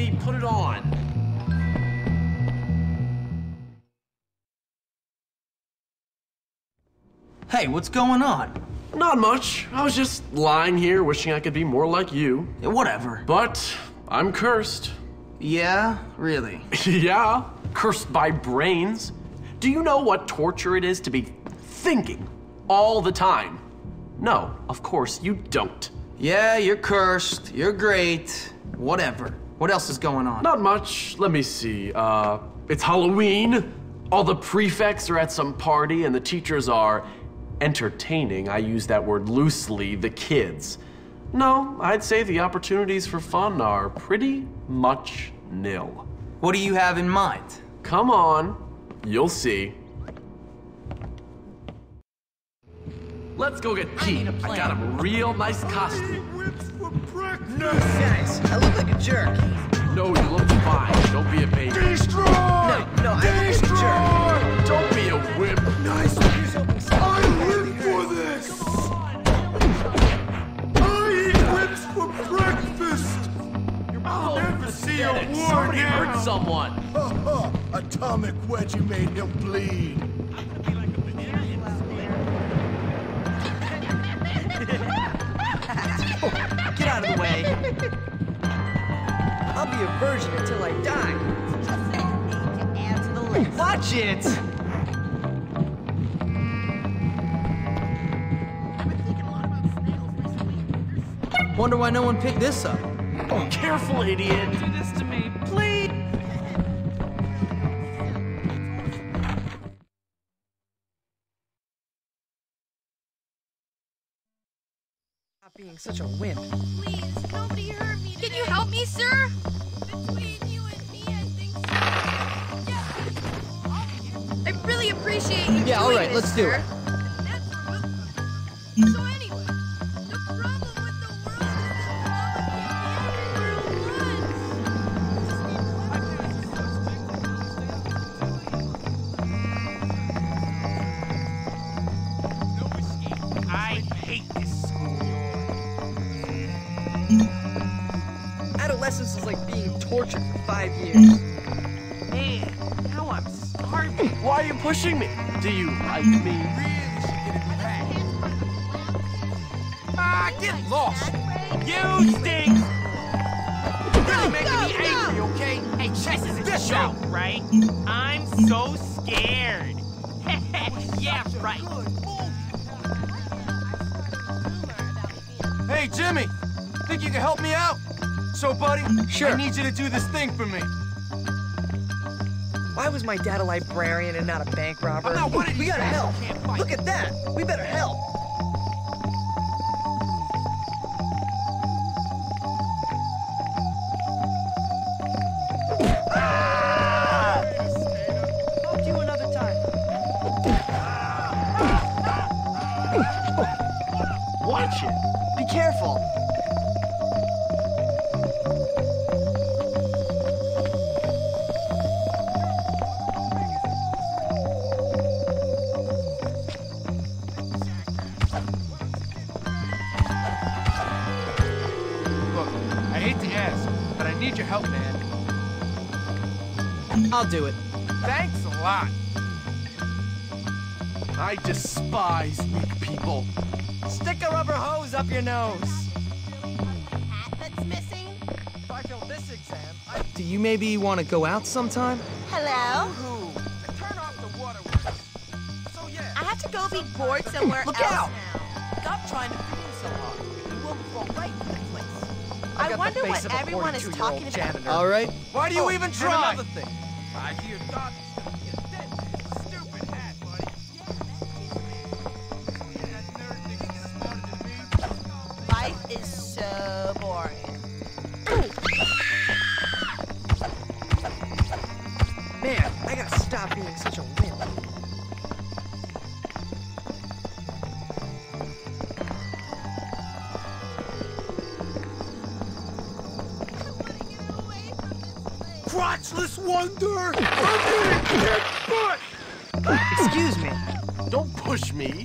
Jimmy, put it on. Hey, what's going on? Not much. I was just lying here wishing I could be more like you. Yeah, whatever. But I'm cursed. Yeah, really. yeah, cursed by brains. Do you know what torture it is to be thinking all the time? No, of course you don't. Yeah, you're cursed. You're great. Whatever. What else is going on? Not much. Let me see. Uh, it's Halloween. All the prefects are at some party, and the teachers are entertaining. I use that word loosely, the kids. No, I'd say the opportunities for fun are pretty much nil. What do you have in mind? Come on, you'll see. Let's go get Pete. I, got him a real nice costume. No thanks. I look like a jerk. No, you look fine. Don't be a baby. Destroy! No, no, I look like a jerk. Don't be a whip. Nice. I live for this. I eat whips for breakfast. I'll never see a war Somebody now. hurt someone. Atomic wedgie made him bleed. Way. I'll be a virgin until I die. Watch it! Wonder why no one picked this up. Oh, Careful, idiot. Stop being such a wimp. Please, nobody hurt me. Can you help me, sir? Between you and me, I think so. Yeah. I really appreciate you Yeah, all doing right, this, let's do sir. it. Tortured for five years. Man, now I'm starving. Why are you pushing me? Do you like me? really Ah, get lost. You stink. Really making me angry, okay? Hey, check this out, right? I'm so scared. yeah, right. Hey, Jimmy. Think you can help me out? So, buddy, Sure. I need you to do this thing for me. Why was my dad a librarian and not a bank robber? I'm not one of we gotta help. who can't fight. Look at that. We better help. Help you another time. Watch it. Be careful. Help, man. I'll do it. Thanks a lot. I despise weak people. Stick a rubber hose up your nose. hat that's missing. If I fail this exam, I... Do you maybe want to go out sometime? Hello? Who? Turn off the waterworks. So yeah. I have to go be bored somewhere Look else out. now. Stop trying to beam so hard. You will fall right in the place. I got the wonder face what of a everyone is 42-year-old talking about. janitor. All right. Why do you Oh, even try? another thing. I hear Doc is gonna get dead. Stupid hat, buddy. That nerd thinks he's smarter than me. Life is so boring. matchless wonder! Excuse me. Don't push me.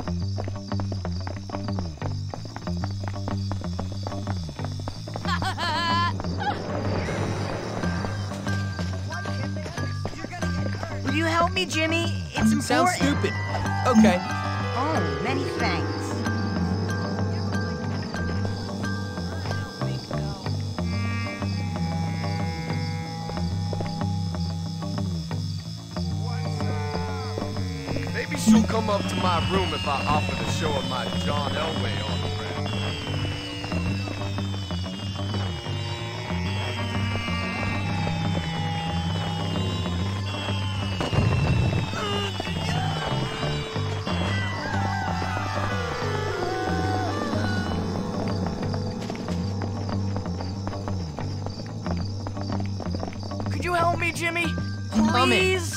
Will you help me, Jimmy? It's important. Sounds stupid. Okay. Oh, many thanks. She'll come up to my room if I offer to show her my John Elway autograph. Could you help me, Jimmy? Come in. Please?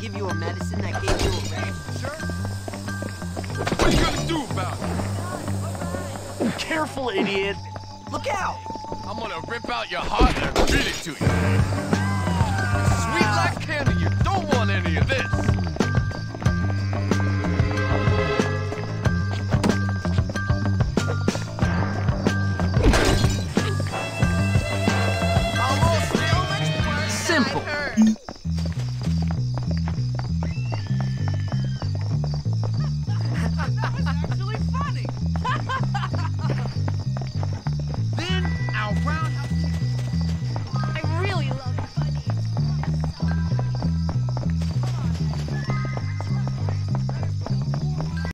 Give you a medicine that gave you a rash? Sure. What you gonna do about it? Careful, idiot. Look out! I'm gonna rip out your heart and feed it to you.